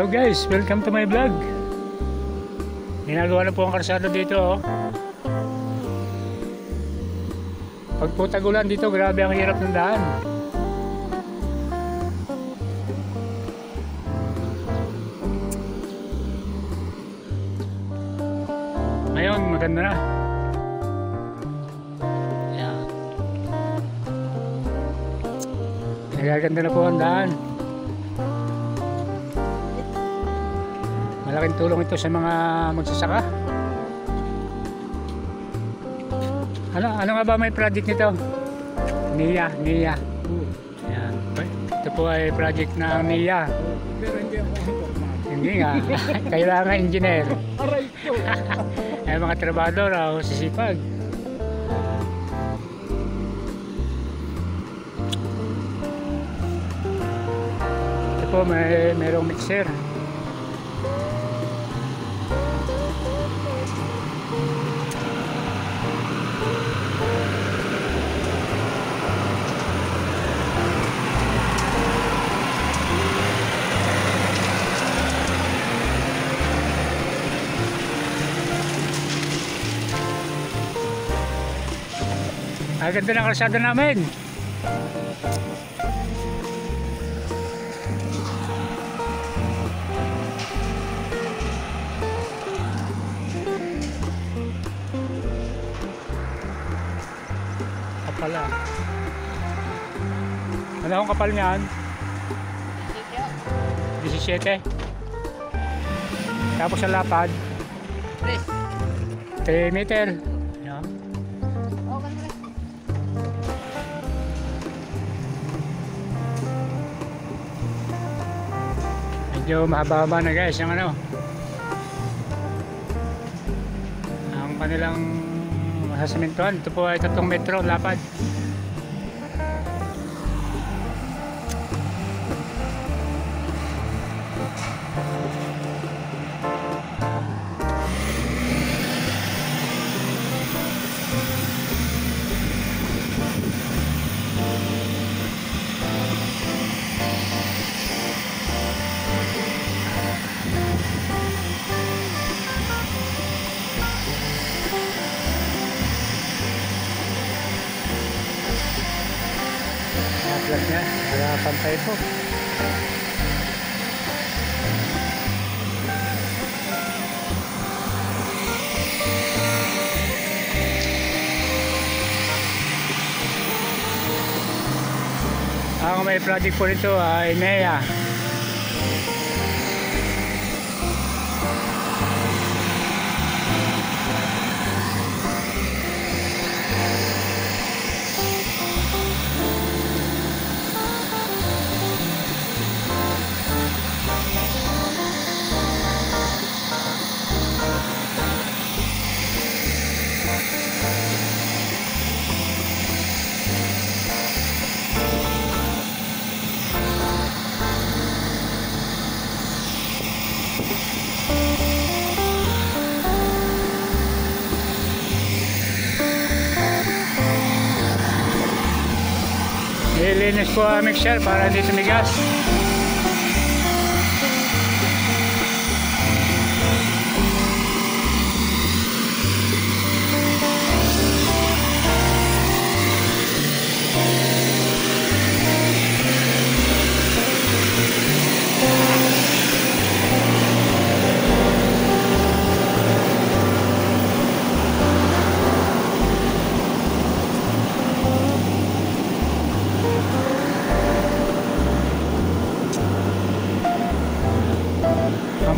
Hello guys, welcome to my vlog. Ginagawa na po ang karsada dito oh. Pag po tagulan dito, grabe ang hirap ng daan. Ngayon, maganda na. Nagaganda na po ang daan. Malaking tulong ito sa mga magsasaka. Ano, ano nga ba may project nito? NIA, NIA. Yan. Ito po ay project ng NIA. Hindi nga. Kailangan engineer. Aray ko! Ay mga trabador, oh, sisipag. Ito po, may merong mixer. Ang ganda ng kalsada namin. Kapal ah. Ano akong kapal niyan? 17. Tapos sa lapad, 3 meter. Medyo mahaba-haba na guys yung ano. Ang kanilang sasamintuan. Ito po ay 3 metro lapad. Nakaplat niya. Kaya pantay po. Ang may project po nito ay NEA. Nilinis po ang mixer para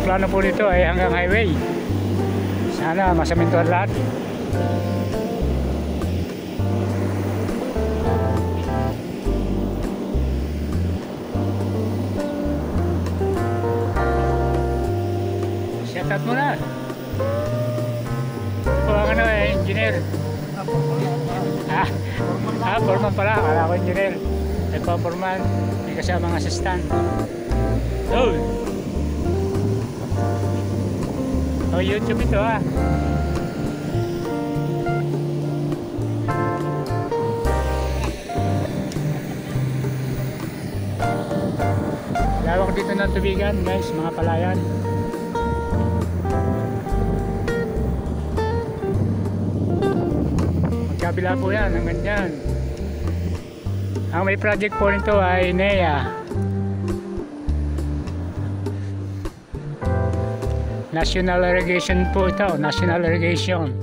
plano po nito ay hanggang highway. Sana masamintuan lahat. Shout out mo na. O ano eh, engineer. Ah, ah, foreman pala. Akala ko engineer. Foreman. May kasama ang assistant. Oh! Oh, YouTube ito ah. Lawak dito ito ng tubigan guys, mga palayan. Magkabila po yan, hanggang dyan. Ang may project po nito ay NEA. National Irrigation po ito, National Irrigation.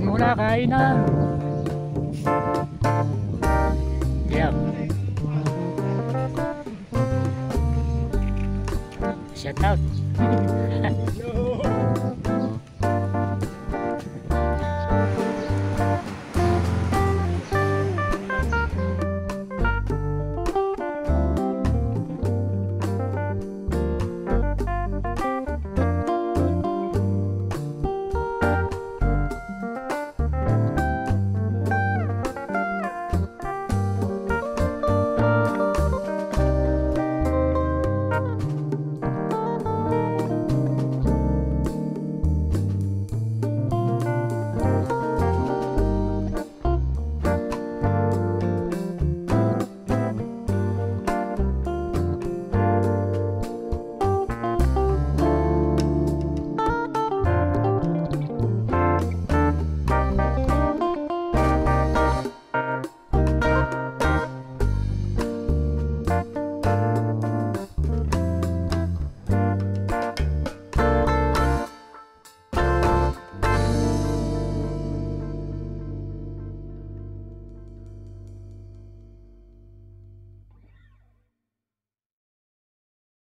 Kain muna, kain na. Yeah. Shout out.